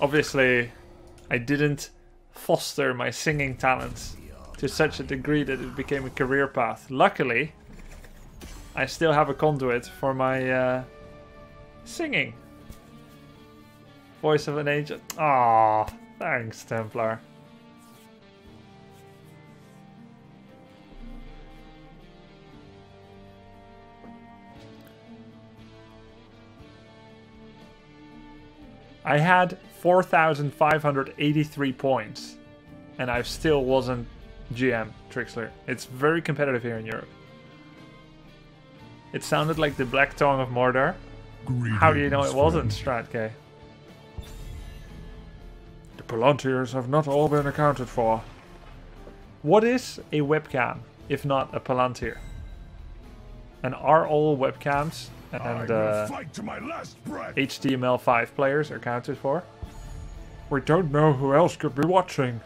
Obviously, I didn't foster my singing talents to such a degree that it became a career path. Luckily, I still have a conduit for my uh, singing. Voice of an angel. Ah, thanks, Templar. I had 4,583 points, and I still wasn't GM Trixler. It's very competitive here in Europe. It sounded like the Black Tongue of Mordor. How do you know it wasn't Stratk? The Palantirs have not all been accounted for. What is a webcam, if not a Palantir? And are all webcams and uh, HTML5 players accounted for? We don't know who else could be watching.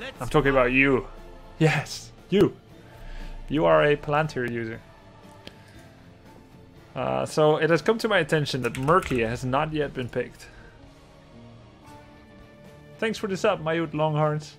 Let's I'm talking about you. Yes, you. You are a Palantir user. Uh, so it has come to my attention that Murky has not yet been picked. Thanks for this up, Mayut Longhorns.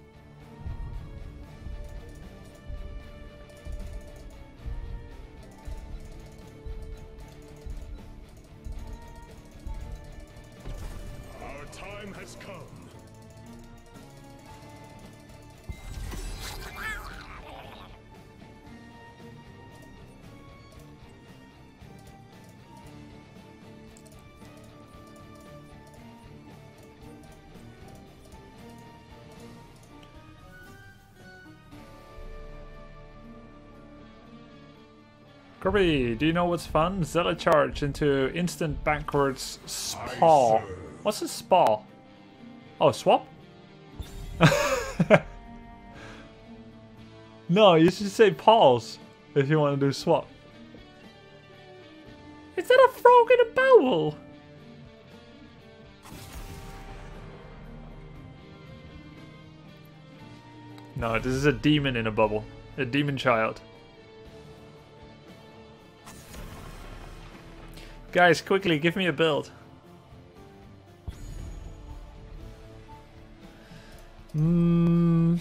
Kirby, do you know what's fun? Zealot charge into instant backwards spa. What's a spa? Oh, swap? no, you should say pause if you want to do swap. Is that a frog in a bowl? No, this is a demon in a bubble. A demon child. Guys, quickly, give me a build. Hmm.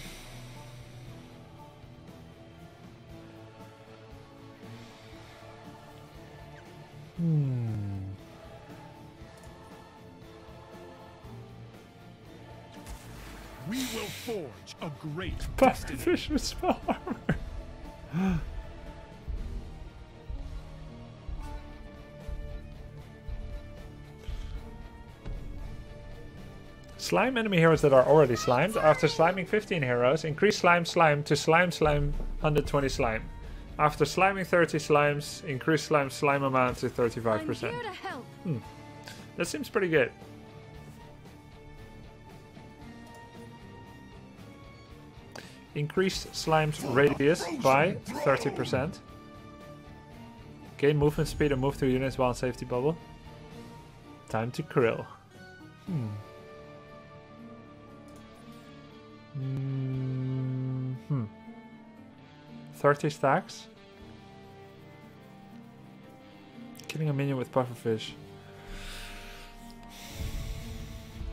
Hmm. We will forge a great fish with spell armor. Slime enemy heroes that are already slimed. After sliming 15 heroes, increase slime slime to slime slime 120 slime. After sliming 30 slimes, increase slime slime amount to 35%. Hmm. That seems pretty good. Increase slime's radius by 30%. Gain movement speed and move through units while in safety bubble. Time to krill. Hmm. Mm hmm. 30 stacks? Killing a minion with pufferfish.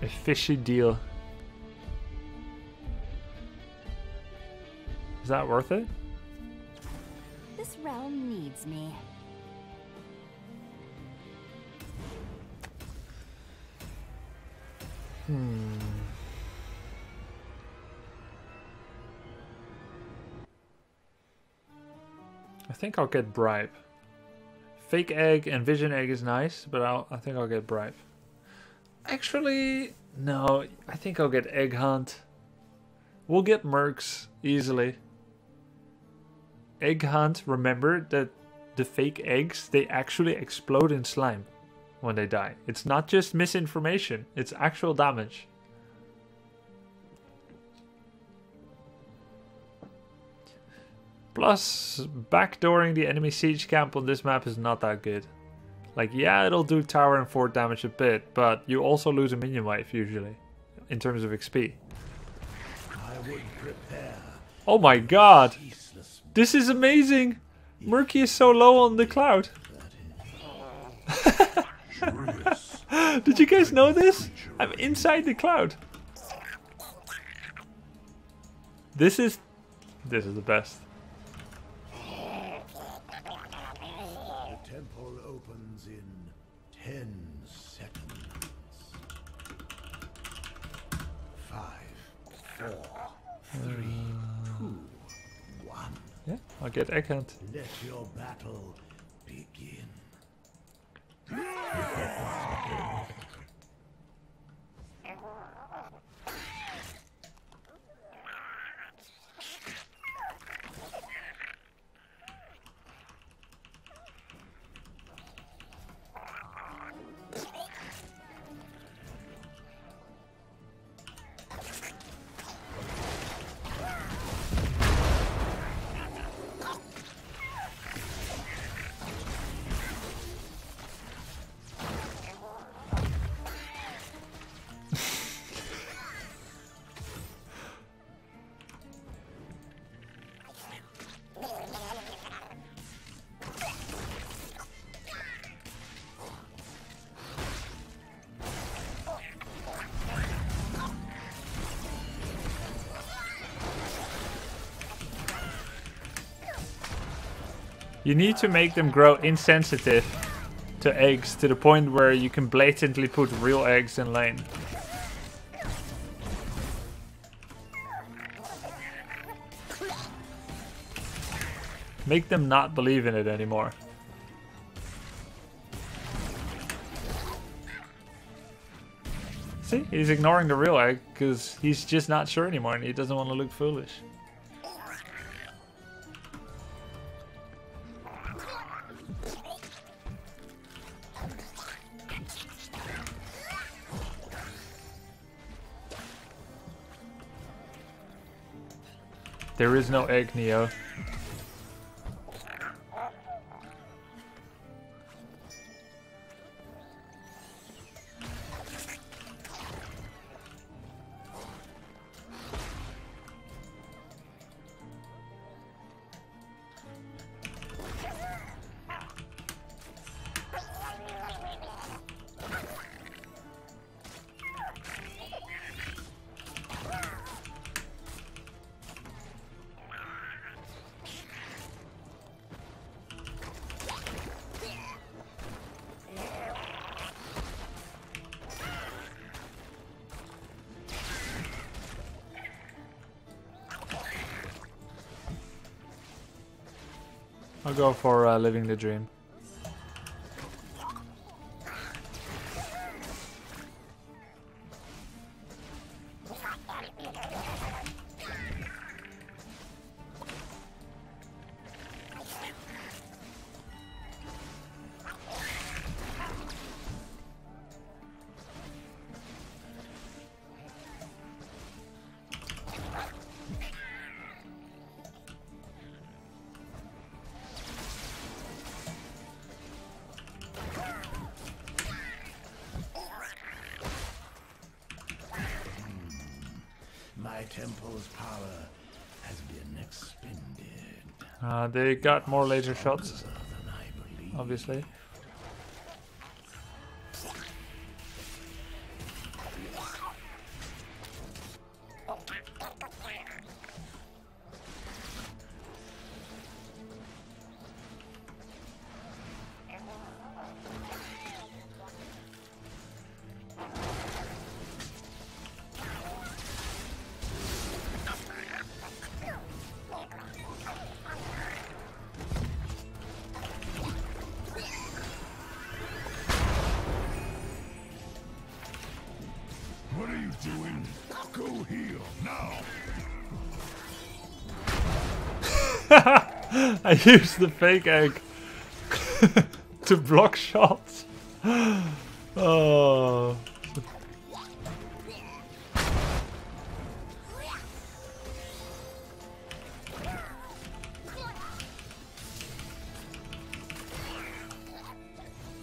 A fishy deal. Is that worth it? This realm needs me. Hmm. Think I'll get Bribe. Fake Egg and Vision Egg is nice, but I'll, I think I'll get Bribe. Actually, no, I think I'll get Egg Hunt. We'll get Mercs easily. Egg Hunt, remember that the fake eggs, they actually explode in slime when they die. It's not just misinformation, it's actual damage. Plus, backdooring the enemy siege camp on this map is not that good. Like, yeah, it'll do tower and fort damage a bit, but you also lose a minion wave usually, in terms of XP. Oh my god! This is amazing! Murky is so low on the cloud. Did you guys know this? I'm inside the cloud. This is this is the best. Four, three, two, one. Yeah, I'll get Egg Hunt. Let your battle begin. You need to make them grow insensitive to eggs to the point where you can blatantly put real eggs in lane. Make them not believe in it anymore. See, he's ignoring the real egg because he's just not sure anymore and he doesn't want to look foolish. There is no egg, Neo. I'll go for uh, living the dream. My temple's power has been expended. Uh, they got more laser shots, Than I believe. obviously. I used the fake egg to block shots. oh.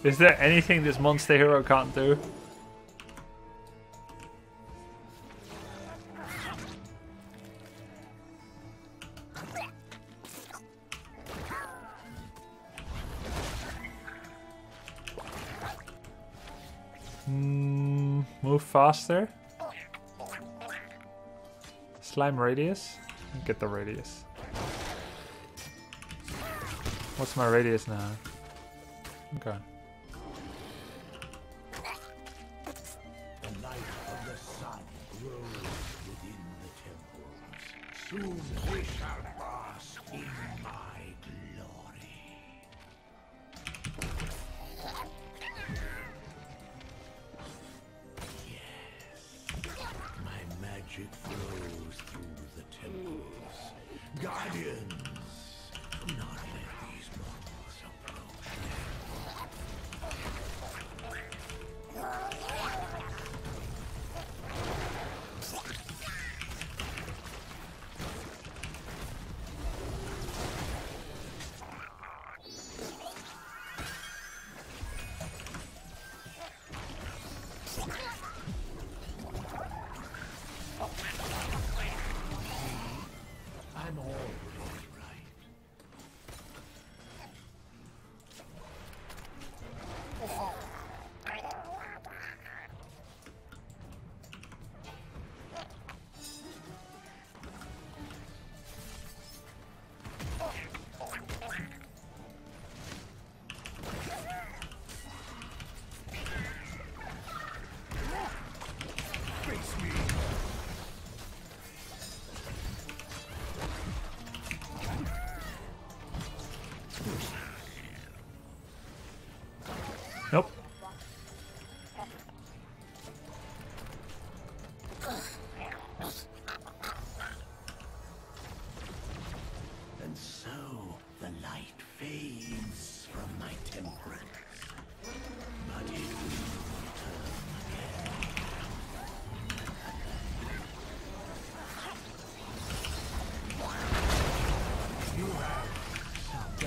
Is there anything this monster hero can't do? Move faster. Slime radius. Get the radius. What's my radius now? Okay. Not these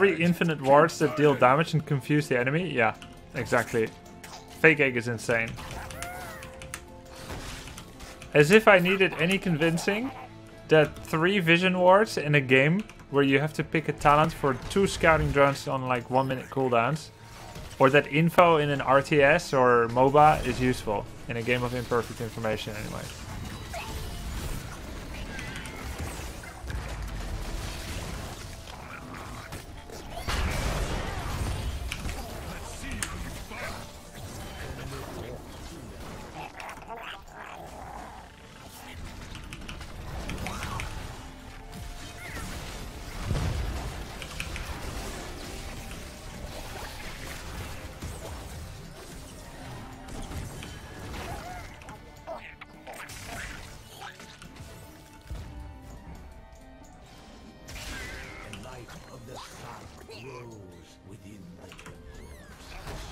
Three infinite wards that deal damage and confuse the enemy? Yeah, exactly. Fake egg is insane. As if I needed any convincing that three vision wards in a game where you have to pick a talent for two scouting drones on like one minute cooldowns, or that info in an RTS or MOBA is useful in a game of imperfect information anyway.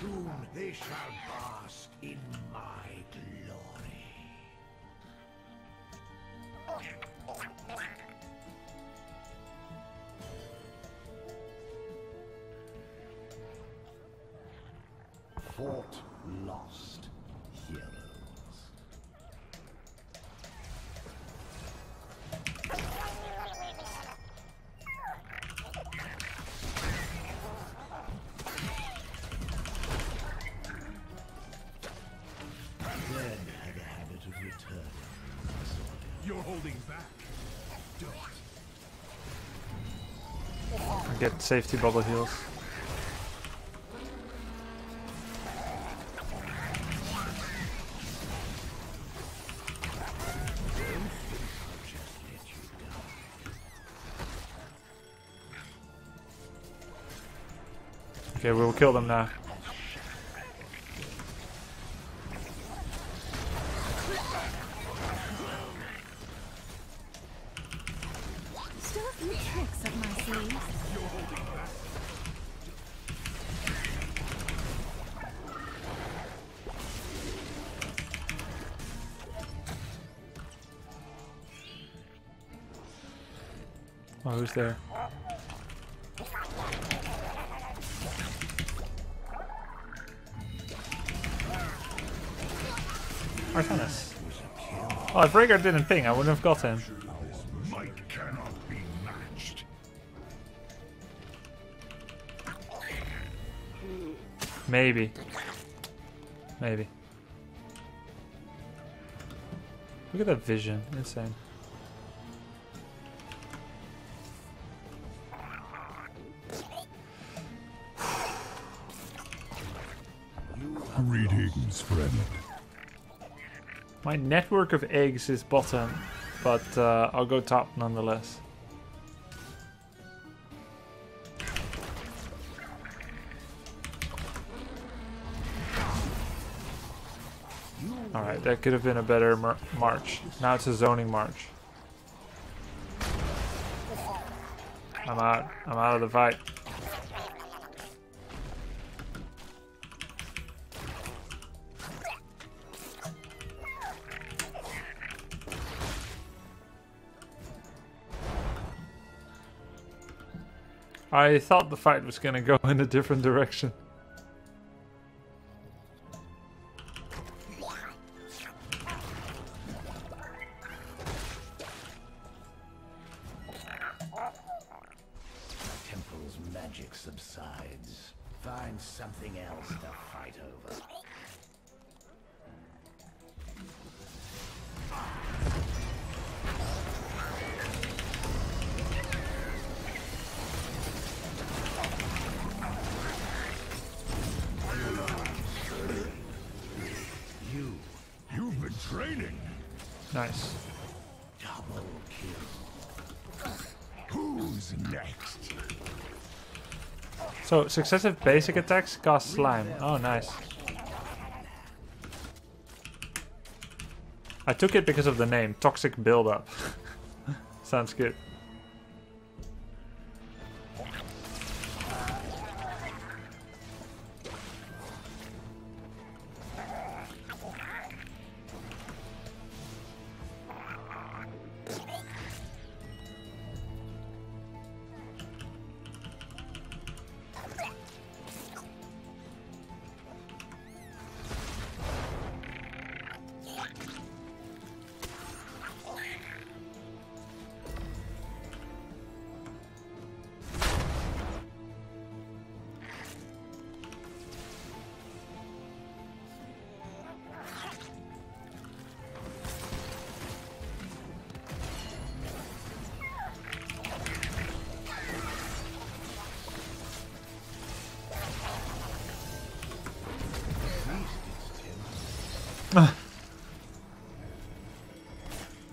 Soon they shall bask in my glory. Fort lost Get safety bubble heals. Okay, we will kill them now. There? Artanis. Oh, if Rehgar didn't ping, I wouldn't have got him. Maybe. Maybe. Look at that vision. Insane. My network of eggs is bottom, but uh, I'll go top nonetheless. Alright, that could have been a better mar march. Now it's a zoning march. I'm out. I'm out of the fight. I thought the fight was gonna go in a different direction. Nice. Double kill. Who's next? So, successive basic attacks cost slime. Oh, nice. I took it because of the name, Toxic Buildup. Sounds good.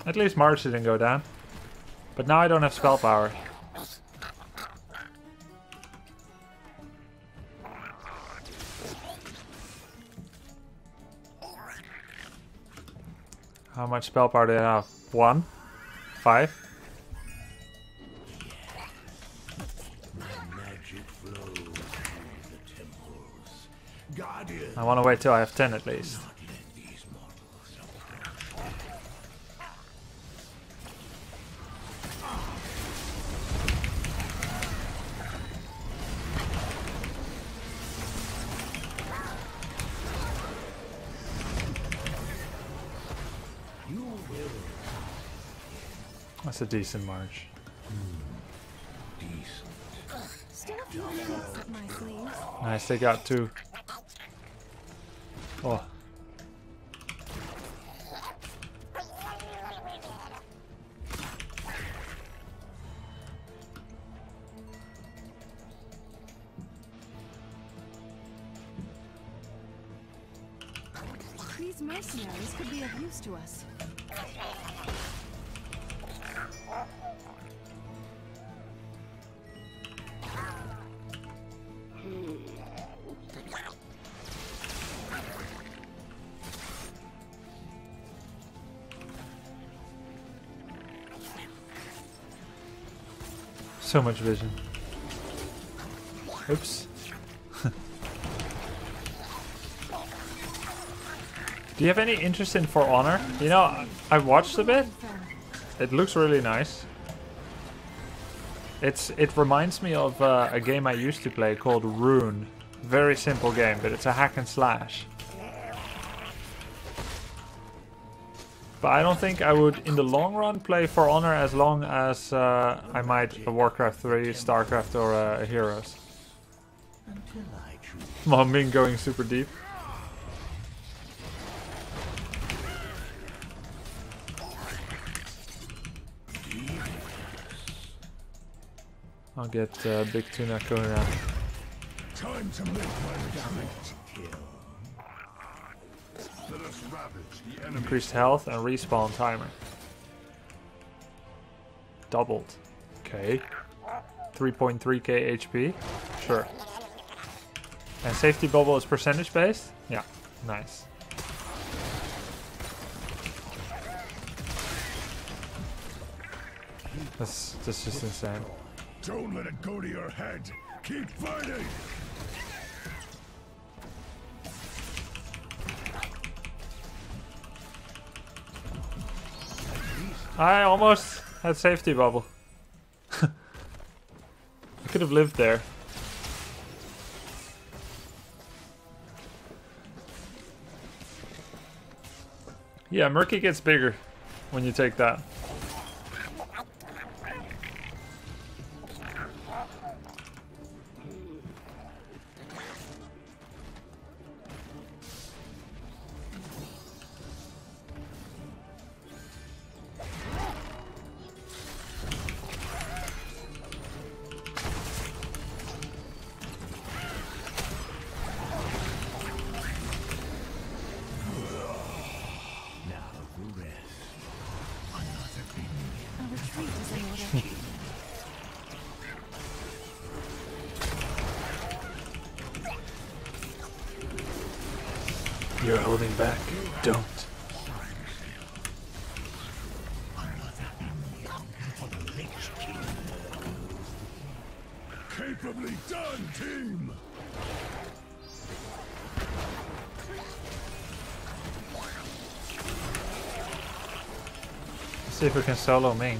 At least March didn't go down. But now I don't have spell power. How much spell power do I have? One? Five? I want to wait till I have ten at least. That's a decent march. Nice, they got two. Oh. These mercenaries could be of use to us. So much vision. Oops. Do you have any interest in For Honor? You know, I- watched a bit. It looks really nice. It's it reminds me of uh, a game I used to play called Rune. Very simple game, but it's a hack and slash. But I don't think I would, in the long run, play For Honor as long as uh, I might a Warcraft 3, Starcraft, or uh, Heroes. Mom Ming going super deep. I'll get uh, Big Tuna Kahuna. time to my kill. Let us ravage the enemy. Increased health and respawn timer. Doubled. Okay. 3.3k HP. Sure. And safety bubble is percentage based? Yeah. Nice. That's, that's just insane. Don't let it go to your head. Keep fighting. I almost had safety bubble. I could have lived there. Yeah, Murky gets bigger when you take that. Holding back. Don't. for the Lich King. Capably done, team. Let's See if we can solo main.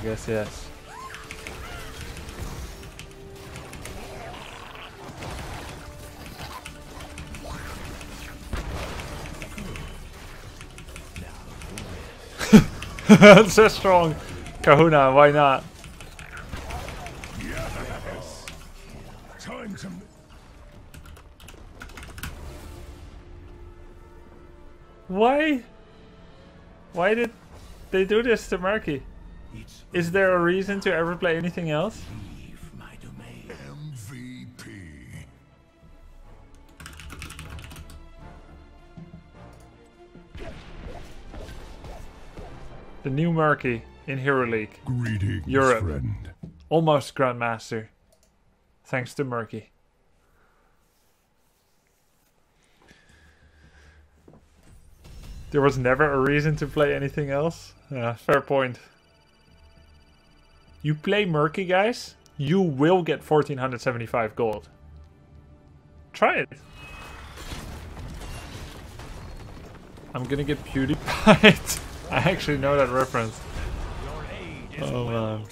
I guess yes. That's so strong. Kahuna, why not? Yes. Time to. Why? Why did they do this to Murky? Is there a reason to ever play anything else? The new Murky in Hero League. Greetings, Europe. friend. Almost Grandmaster. Thanks to Murky. There was never a reason to play anything else. Yeah, fair point. You play Murky, guys, you will get 1475 gold. Try it. I'm gonna get PewDiePie. I actually know that reference. Your aid is Oh, man.